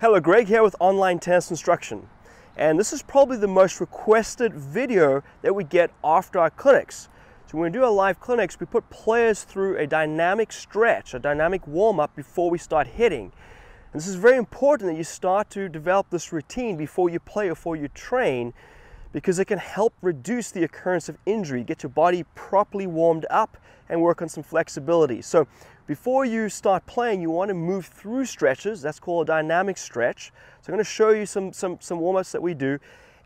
Hello, Gregg here with Online Tennis Instruction. And this is probably the most requested video that we get after our clinics. So when we do our live clinics, we put players through a dynamic stretch, a dynamic warm-up before we start hitting. And this is very important that you start to develop this routine before you play or before you train because it can help reduce the occurrence of injury, get your body properly warmed up and work on some flexibility. So before you start playing, you want to move through stretches. That's called a dynamic stretch. So I'm going to show you some, some, some warm-ups that we do.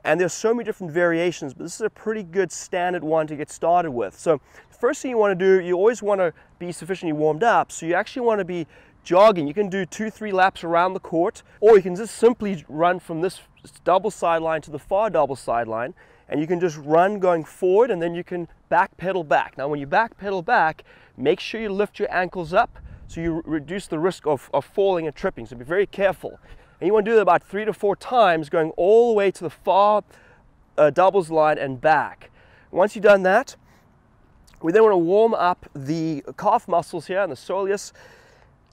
And there's so many different variations, but this is a pretty good standard one to get started with. So the first thing you want to do, you always want to be sufficiently warmed up. So you actually want to be jogging. You can do two, three laps around the court, or you can just simply run from this double sideline to the far double sideline, and you can just run going forward, and then you can back pedal back. Now, when you back pedal back, make sure you lift your ankles up so you reduce the risk of, of falling and tripping. So be very careful. And you want to do that about three to four times, going all the way to the far uh, doubles line and back. Once you've done that, we then want to warm up the calf muscles here and the soleus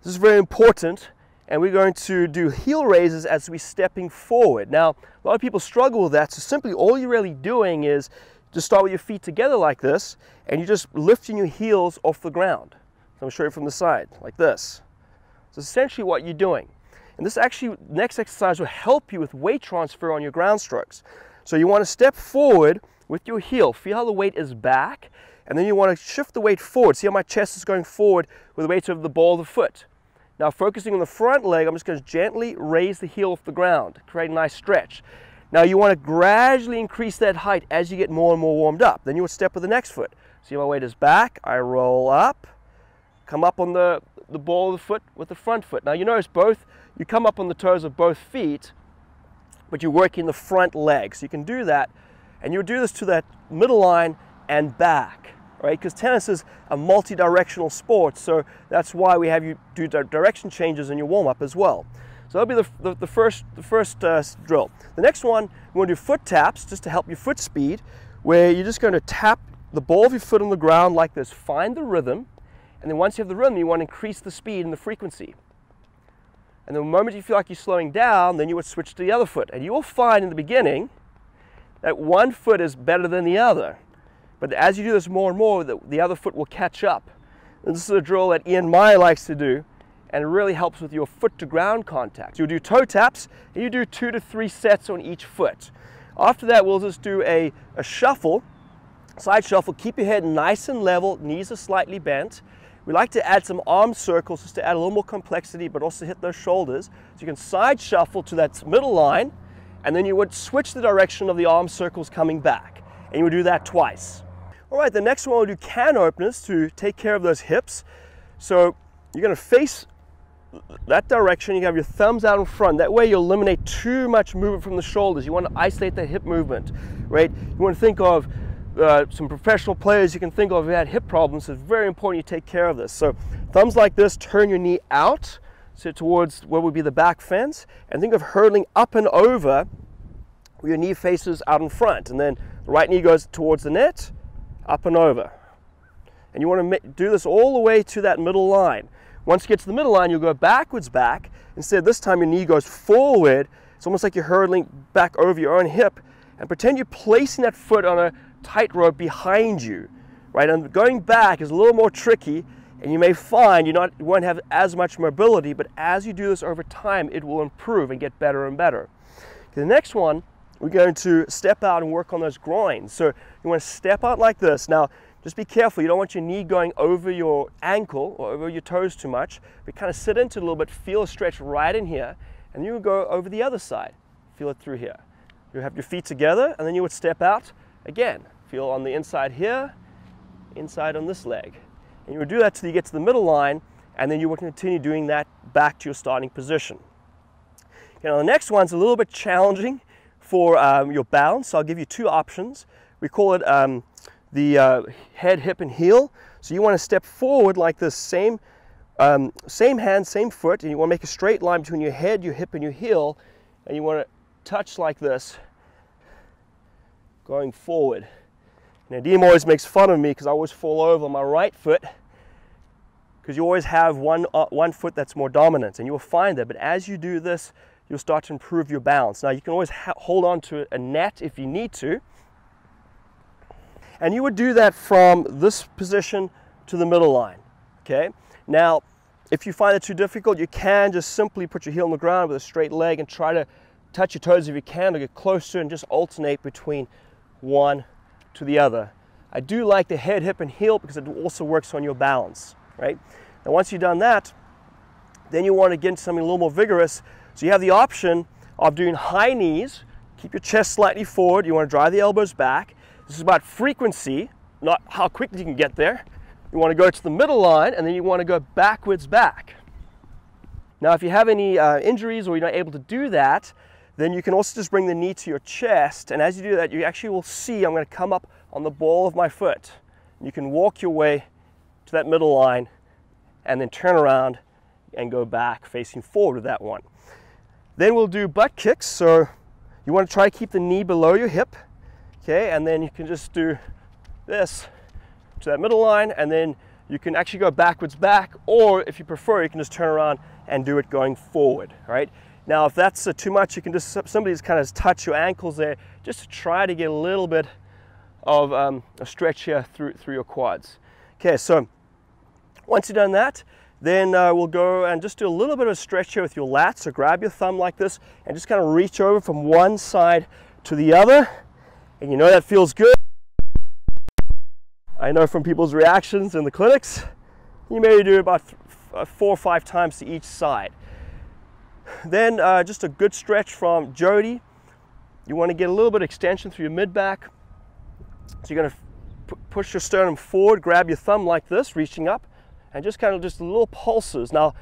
this is very important and we're going to do heel raises as we're stepping forward. Now, a lot of people struggle with that, so simply all you're really doing is just start with your feet together like this, and you're just lifting your heels off the ground. So I'm show you from the side, like this. So essentially what you're doing. And this actually, next exercise will help you with weight transfer on your ground strokes. So you want to step forward with your heel. Feel how the weight is back, and then you want to shift the weight forward. See how my chest is going forward with the weight of the ball of the foot. Now focusing on the front leg, I'm just going to gently raise the heel off the ground, create a nice stretch. Now you want to gradually increase that height as you get more and more warmed up. Then you would step with the next foot. See my weight is back, I roll up, come up on the, the ball of the foot with the front foot. Now you notice both, you come up on the toes of both feet, but you're working the front leg. So you can do that, and you'll do this to that middle line and back right? Because tennis is a multi-directional sport, so that's why we have you do direction changes in your warm-up as well. So that'll be the, the, the first, the first uh, drill. The next one, we're gonna do foot taps just to help your foot speed, where you're just gonna tap the ball of your foot on the ground like this. Find the rhythm, and then once you have the rhythm, you wanna increase the speed and the frequency. And the moment you feel like you're slowing down, then you would switch to the other foot. And you will find in the beginning that one foot is better than the other. But as you do this more and more, the, the other foot will catch up. And this is a drill that Ian Meyer likes to do, and really helps with your foot to ground contact. You'll do toe taps, and you do two to three sets on each foot. After that, we'll just do a, a shuffle, side shuffle. Keep your head nice and level, knees are slightly bent. We like to add some arm circles just to add a little more complexity, but also hit those shoulders. So you can side shuffle to that middle line, and then you would switch the direction of the arm circles coming back. And you would do that twice. All right, the next one we'll do can openers to take care of those hips. So you're gonna face that direction, you have your thumbs out in front. That way you'll eliminate too much movement from the shoulders. You wanna isolate that hip movement, right? You wanna think of uh, some professional players you can think of who had hip problems. It's very important you take care of this. So thumbs like this, turn your knee out, so towards what would be the back fence, and think of hurtling up and over with your knee faces out in front. And then the right knee goes towards the net, up and over. And you want to do this all the way to that middle line. Once you get to the middle line, you'll go backwards back. Instead, this time your knee goes forward. It's almost like you're hurdling back over your own hip. And pretend you're placing that foot on a tightrope behind you, right? And going back is a little more tricky, and you may find you not you won't have as much mobility, but as you do this over time, it will improve and get better and better. The next one we're going to step out and work on those groins. So you want to step out like this. Now, just be careful. You don't want your knee going over your ankle or over your toes too much. But kind of sit into it a little bit, feel a stretch right in here, and you would go over the other side. Feel it through here. You have your feet together, and then you would step out again. Feel on the inside here, inside on this leg. And you would do that till you get to the middle line, and then you would continue doing that back to your starting position. Okay, now the next one's a little bit challenging for um, your balance, so I'll give you two options. We call it um, the uh, head, hip, and heel. So you want to step forward like this, same, um, same hand, same foot, and you want to make a straight line between your head, your hip, and your heel, and you want to touch like this, going forward. Now, Nadim always makes fun of me because I always fall over on my right foot because you always have one, uh, one foot that's more dominant, and you will find that. But as you do this, you'll start to improve your balance. Now you can always hold on to a net if you need to. And you would do that from this position to the middle line, okay? Now, if you find it too difficult, you can just simply put your heel on the ground with a straight leg and try to touch your toes if you can to get closer and just alternate between one to the other. I do like the head, hip, and heel because it also works on your balance, right? Now once you've done that, then you want to get into something a little more vigorous. So you have the option of doing high knees, keep your chest slightly forward, you want to drive the elbows back. This is about frequency, not how quickly you can get there. You want to go to the middle line and then you want to go backwards back. Now if you have any uh, injuries or you're not able to do that, then you can also just bring the knee to your chest and as you do that you actually will see I'm going to come up on the ball of my foot. You can walk your way to that middle line and then turn around and go back facing forward with that one. Then we'll do butt kicks. So you want to try to keep the knee below your hip. Okay, and then you can just do this to that middle line and then you can actually go backwards back or if you prefer you can just turn around and do it going forward, right? Now if that's uh, too much you can just, somebody just kind of touch your ankles there just to try to get a little bit of um, a stretch here through, through your quads. Okay, so once you've done that, then uh, we'll go and just do a little bit of a stretch here with your lats. So grab your thumb like this and just kind of reach over from one side to the other. And you know that feels good. I know from people's reactions in the clinics, you may do about uh, four or five times to each side. Then uh, just a good stretch from Jody. You want to get a little bit of extension through your mid back. So you're going to push your sternum forward, grab your thumb like this, reaching up, and just kind of just little pulses. Now,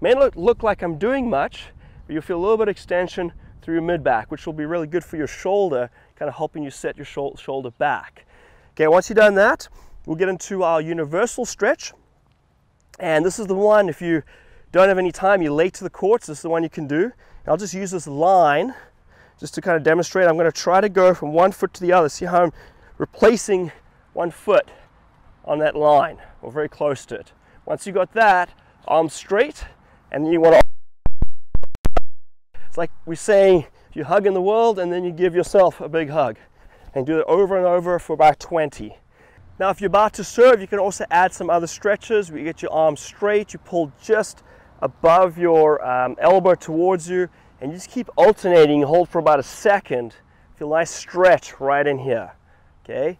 may not look like I'm doing much, but you'll feel a little bit of extension through your mid back, which will be really good for your shoulder, kind of helping you set your shoulder back. Okay, once you've done that, we'll get into our universal stretch. And this is the one, if you don't have any time, you're late to the courts, this is the one you can do. And I'll just use this line just to kind of demonstrate. I'm going to try to go from one foot to the other. See how I'm replacing one foot on that line, or very close to it. Once you got that, arms straight, and you want to. It's like we're saying you hug in the world and then you give yourself a big hug. And do it over and over for about 20. Now, if you're about to serve, you can also add some other stretches where you get your arms straight, you pull just above your um, elbow towards you, and you just keep alternating. Hold for about a second. Feel a nice stretch right in here. Okay.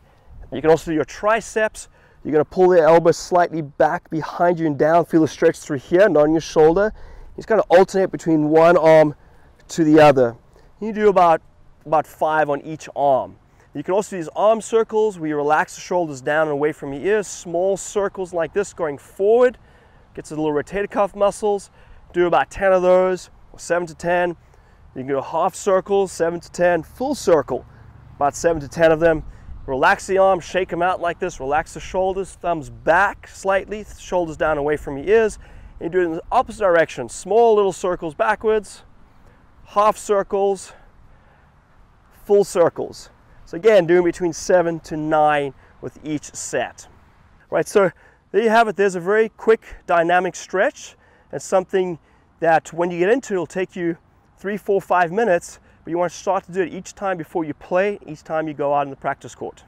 You can also do your triceps. You're to pull the elbow slightly back behind you and down. Feel the stretch through here, not on your shoulder. You just of alternate between one arm to the other. You do about, about five on each arm. You can also do these arm circles where you relax the shoulders down and away from your ears. Small circles like this going forward. Gets the little rotator cuff muscles. Do about 10 of those, or 7 to 10. You can go half circles, 7 to 10. Full circle, about 7 to 10 of them. Relax the arms, shake them out like this. Relax the shoulders, thumbs back slightly, shoulders down away from your ears. And you do it in the opposite direction. Small little circles backwards, half circles, full circles. So again, doing between seven to nine with each set. Right, so there you have it. There's a very quick dynamic stretch and something that when you get into it, it'll take you three, four, five minutes but you want to start to do it each time before you play, each time you go out in the practice court.